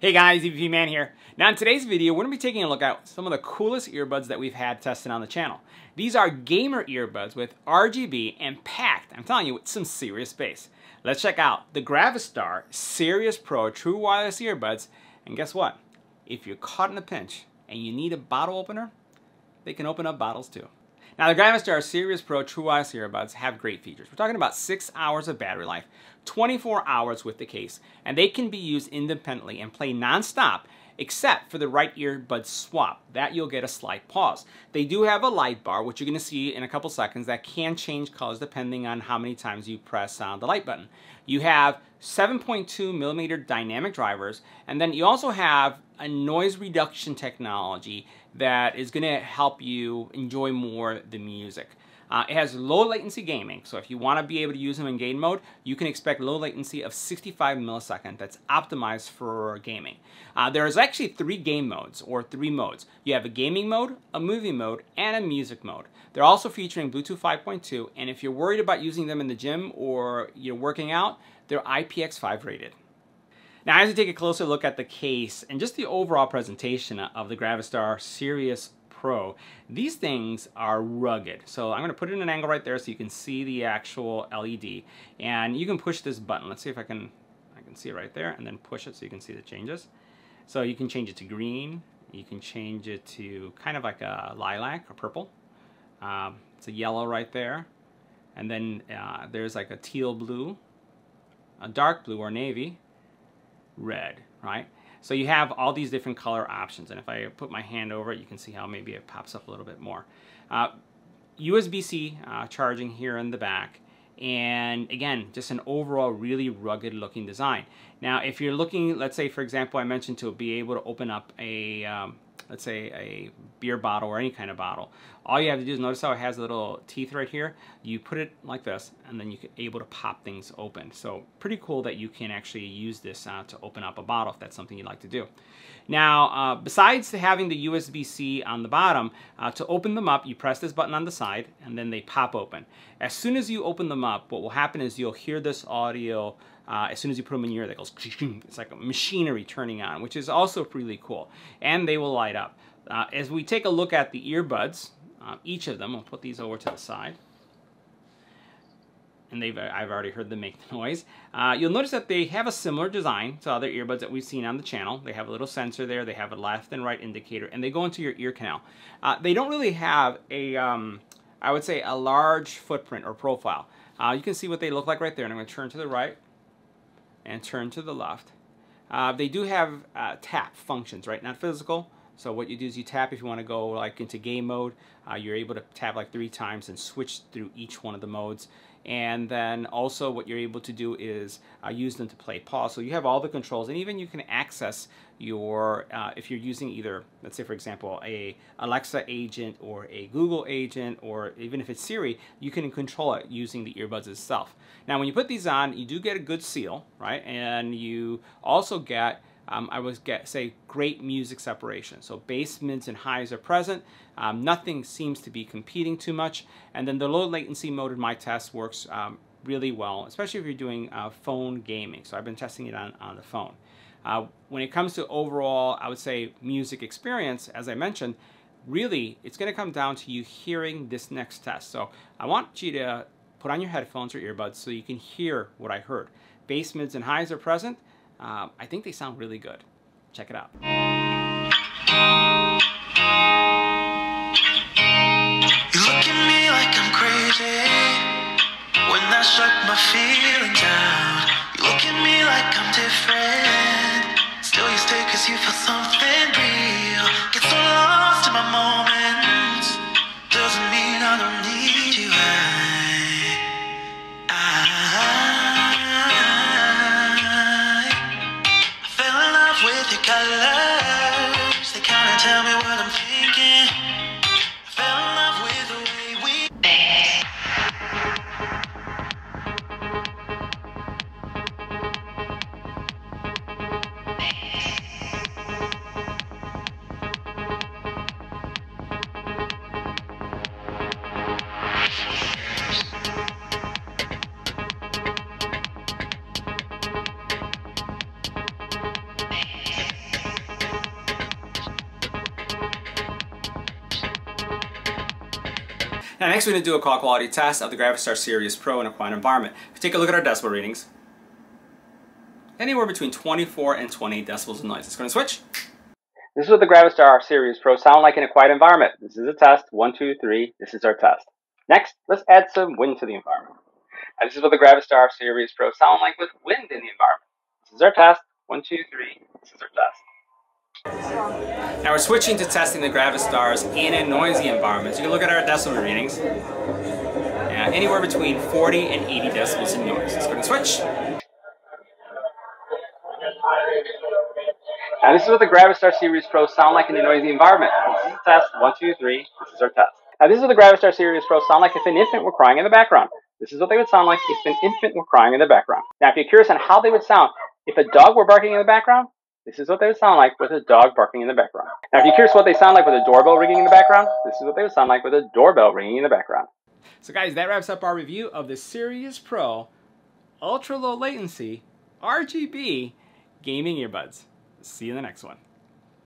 Hey guys, EBP Man here. Now in today's video, we're to be taking a look at some of the coolest earbuds that we've had tested on the channel. These are gamer earbuds with RGB and packed, I'm telling you, with some serious bass. Let's check out the Gravastar Sirius Pro True Wireless Earbuds. And guess what? If you're caught in a pinch and you need a bottle opener, they can open up bottles too. Now the Gravastar Sirius Pro True Wireless Earbuds have great features. We're talking about 6 hours of battery life, 24 hours with the case, and they can be used independently and play non-stop except for the right earbud swap. That you'll get a slight pause. They do have a light bar, which you're to see in a couple seconds, that can change colors depending on how many times you press uh, the light button. You have 7.2 millimeter dynamic drivers, and then you also have a noise reduction technology that is to help you enjoy more the music. Uh, it has low latency gaming, so if you want to be able to use them in game mode, you can expect low latency of 65 milliseconds. That's optimized for gaming. Uh, there's actually three game modes, or three modes. You have a gaming mode, a movie mode, and a music mode. They're also featuring Bluetooth 5.2, and if you're worried about using them in the gym or you're working out, they're IPX5 rated. Now, as we take a closer look at the case and just the overall presentation of the Gravastar Sirius Pro, these things are rugged. So I'm going to put it in an angle right there so you can see the actual LED. And you can push this button. Let's see if I can, I can see it right there, and then push it so you can see the changes. So you can change it to green. You can change it to kind of like a lilac or purple. Um, it's a yellow right there. And then uh, there's like a teal blue, a dark blue or navy, red, right? So you have all these different color options. And if I put my hand over it, you can see how maybe it pops up a little bit more. Uh, USB-C uh, charging here in the back. And again, just an overall really rugged looking design. Now, if you're looking, let's say, for example, I mentioned to be able to open up a um, let's say a beer bottle or any kind of bottle, all you have to do is notice how it has a little teeth right here. You put it like this, and then you're able to pop things open. So pretty cool that you can actually use this uh, to open up a bottle if that's something you'd like to do. Now, uh, besides having the USB-C on the bottom, uh, to open them up, you press this button on the side, and then they pop open. As soon as you open them up, what will happen is you'll hear this audio uh, as soon as you put them in your ear, that goes, it's like a machinery turning on, which is also really cool. And they will light up. Uh, as we take a look at the earbuds, uh, each of them, I'll put these over to the side. And they've, I've already heard them make the noise. Uh, you'll notice that they have a similar design to other earbuds that we've seen on the channel. They have a little sensor there, they have a left and right indicator, and they go into your ear canal. Uh, they don't really have a, um, I would say, a large footprint or profile. Uh, you can see what they look like right there, and I'm going to turn to the right and turn to the left. Uh, they do have uh, tap functions, right? Not physical. So what you do is you tap if you want to go like into game mode. Uh, you're able to tap like three times and switch through each one of the modes. And then also what you're able to do is uh, use them to play pause. So you have all the controls and even you can access your, uh, if you're using either, let's say for example, a Alexa agent or a Google agent or even if it's Siri, you can control it using the earbuds itself. Now when you put these on, you do get a good seal, right? And you also get um, I would get, say great music separation. So bass, mids, and highs are present. Um, nothing seems to be competing too much. And then the low latency mode in my test works um, really well, especially if you're doing uh, phone gaming. So I've been testing it on, on the phone. Uh, when it comes to overall, I would say music experience, as I mentioned, really it's going to come down to you hearing this next test. So I want you to put on your headphones or earbuds so you can hear what I heard. Bass, mids, and highs are present. Um, I think they sound really good. Check it out. You look at me like I'm crazy when I shut my feelings out. You look at me like I'm different. Still you stay cause you feel something real. Get so lost in my moments. Tell me what I'm thinking. Now next we're going to do a call quality test of the Gravastar Sirius Pro in a quiet environment. If you take a look at our decibel readings, anywhere between 24 and 28 decibels of noise. It's going to switch. This is what the Gravastar Sirius Pro sound like in a quiet environment. This is a test. One, two, three. This is our test. Next, let's add some wind to the environment. And this is what the Gravastar Sirius Pro sound like with wind in the environment. This is our test. One, two, three. This is our test. Now we're switching to testing the Gravastars in a noisy environment. So you can look at our decibel readings. Yeah, anywhere between 40 and 80 decibels in noise. Let's go and switch. Now this is what the Gravastar Sirius Pro sound like in a noisy environment. This is a test. One, two, three. This is our test. Now this is what the Gravastar Sirius Pro sound like if an infant were crying in the background. This is what they would sound like if an infant were crying in the background. Now if you're curious on how they would sound if a dog were barking in the background, this is what they would sound like with a dog barking in the background. Now, if you're curious what they sound like with a doorbell ringing in the background, this is what they would sound like with a doorbell ringing in the background. So guys, that wraps up our review of the Sirius Pro ultra low latency RGB gaming earbuds. See you in the next one.